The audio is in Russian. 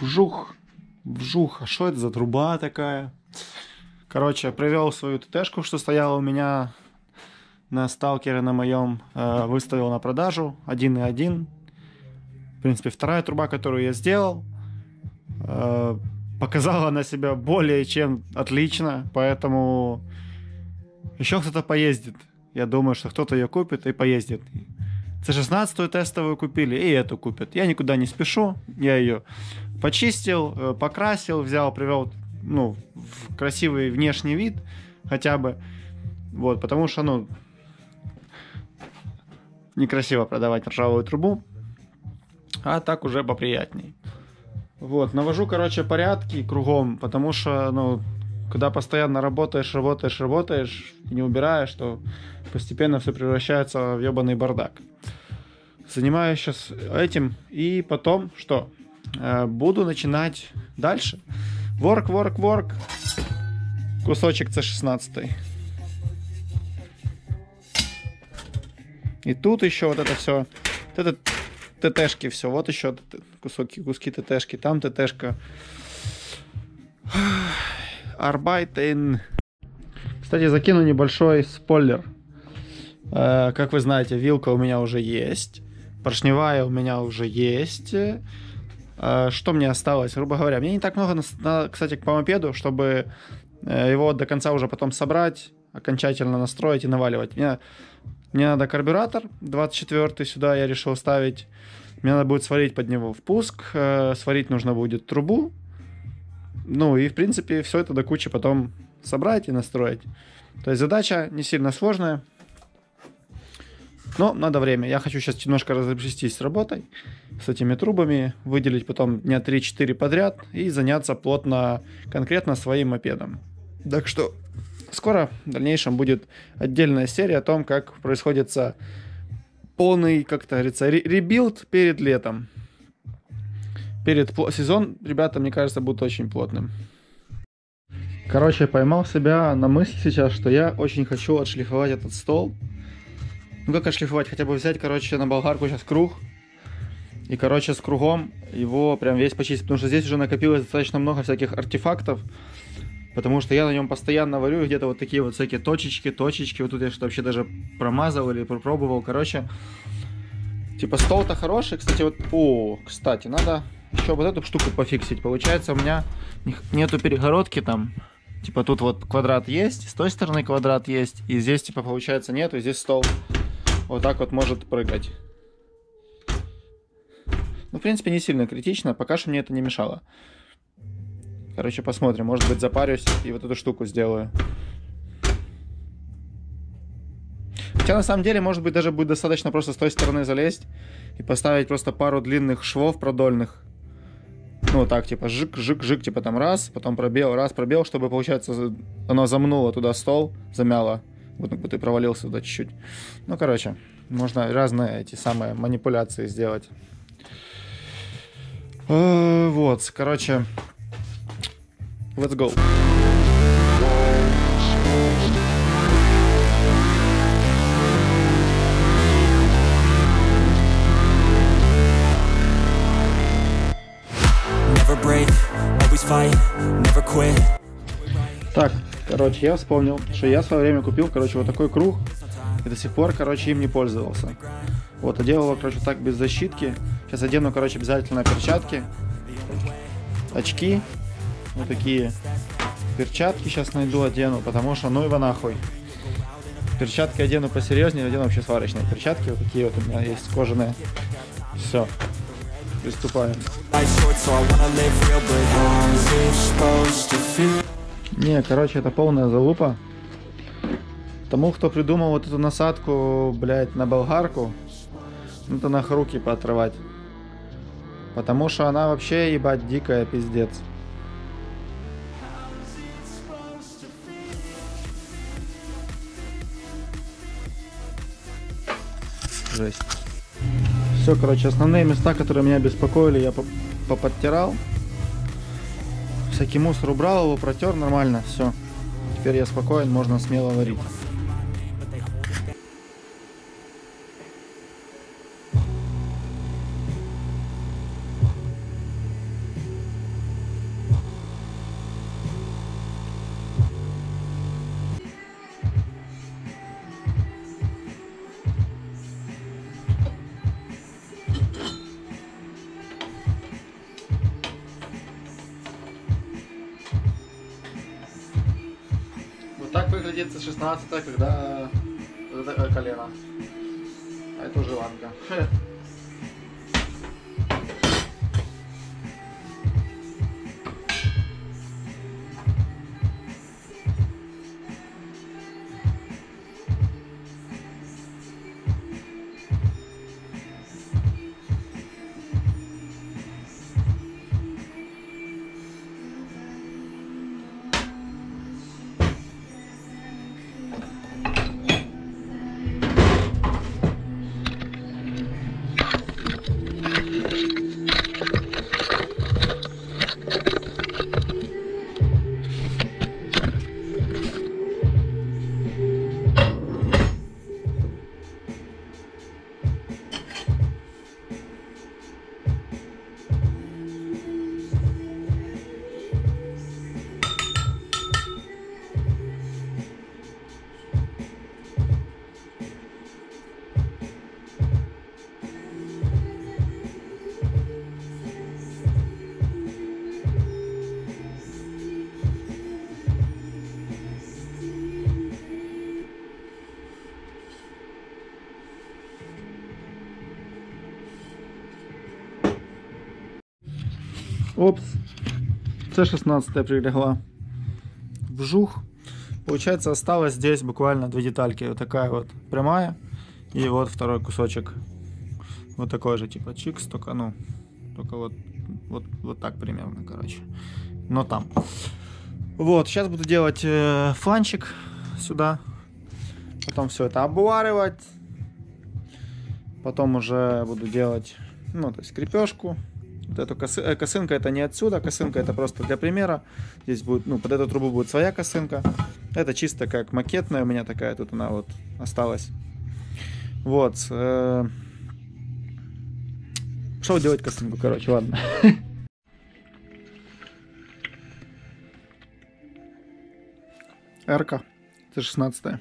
Вжух. Вжух. А что это за труба такая? Короче, привел свою ТТшку, что стояла у меня на сталкере на моем. Э, выставил на продажу 1.1. В принципе, вторая труба, которую я сделал, э, показала на себя более чем отлично, поэтому еще кто-то поездит. Я думаю, что кто-то ее купит и поездит. C16 тестовую купили, и эту купят. Я никуда не спешу, я ее почистил, э, покрасил, взял, привел ну, в красивый внешний вид хотя бы. Вот, потому что, ну, некрасиво продавать ржавую трубу, а так уже поприятней. Вот, навожу, короче, порядки кругом, потому что, ну, когда постоянно работаешь, работаешь, работаешь не убираешь, то постепенно все превращается в ебаный бардак. Занимаюсь сейчас этим, и потом что? Э, буду начинать дальше. Work, work, work. Кусочек C16. И тут еще вот это все. Вот это ТТшки все. Вот еще кусочки, куски ТТшки. Там ТТшка. Арбайтен. Кстати, закину небольшой спойлер. Э, как вы знаете, вилка у меня уже есть. Поршневая у меня уже есть. Э, что мне осталось? Грубо говоря, мне не так много, кстати, по мопеду, чтобы э, его до конца уже потом собрать, окончательно настроить и наваливать. Мне, мне надо карбюратор 24 сюда я решил ставить. Мне надо будет сварить под него впуск, сварить нужно будет трубу. Ну и, в принципе, все это до кучи потом собрать и настроить. То есть задача не сильно сложная. Но надо время. Я хочу сейчас немножко разобрастись с работой, с этими трубами, выделить потом дня 3-4 подряд и заняться плотно, конкретно своим мопедом. Так что скоро в дальнейшем будет отдельная серия о том, как происходит полный, как это говорится, rebuild перед летом. Перед сезон, ребята, мне кажется, будет очень плотным. Короче, поймал себя на мысли сейчас, что я очень хочу отшлифовать этот стол. Ну как отшлифовать? Хотя бы взять, короче, на болгарку сейчас круг. И, короче, с кругом его прям весь почистить. Потому что здесь уже накопилось достаточно много всяких артефактов. Потому что я на нем постоянно варю. Где-то вот такие вот всякие точечки, точечки. Вот тут я что вообще даже промазал или попробовал. Короче, типа стол-то хороший. Кстати, вот... О, кстати, надо еще вот эту штуку пофиксить. Получается, у меня нету перегородки там. Типа тут вот квадрат есть, с той стороны квадрат есть, и здесь типа получается нету, здесь стол вот так вот может прыгать. Ну, в принципе, не сильно критично, пока что мне это не мешало. Короче, посмотрим, может быть запарюсь и вот эту штуку сделаю. Хотя на самом деле, может быть, даже будет достаточно просто с той стороны залезть и поставить просто пару длинных швов продольных. Ну, вот так, типа, жик-жик-жик, типа там раз, потом пробел, раз, пробел, чтобы, получается, оно замнуло туда стол, замяло. Вот как будто провалился туда чуть-чуть. Ну, короче, можно разные эти самые манипуляции сделать. Э, вот, короче, let's go. Так, короче, я вспомнил, что я в свое время купил, короче, вот такой круг. И до сих пор, короче, им не пользовался. Вот, одел его, короче, так без защитки. Сейчас одену, короче, обязательно перчатки. Очки. Вот такие перчатки сейчас найду, одену, потому что ну его нахуй. Перчатки одену посерьезнее, одену вообще сварочные перчатки. Вот такие вот у меня есть кожаные. Все. Приступаем. Не, короче, это полная залупа. Тому, кто придумал вот эту насадку, блядь, на болгарку, надо нах руки поотрывать. Потому что она вообще, ебать, дикая, пиздец. Жесть. Все, короче, основные места, которые меня беспокоили, я поподтирал. Всякий мусор убрал, его протер нормально, все. Теперь я спокоен, можно смело варить. Пригодится 16 когда колено. А это уже ланга. Опс. С16 прилегла. Вжух. Получается, осталось здесь буквально две детальки. Вот такая вот прямая. И вот второй кусочек. Вот такой же, типа чикс, только, ну, только вот, вот, вот так примерно, короче. Но там. Вот, сейчас буду делать э, фланчик сюда. Потом все это обваривать. Потом уже буду делать, ну, то есть крепежку. Вот эту косы... э, косынка это не отсюда, косынка это просто для примера. Здесь будет, ну, под эту трубу будет своя косынка. Это чисто как макетная у меня такая, тут она вот осталась. Вот. Э... Пошел делать косынку, короче, ладно. Эрка, это 16 -е.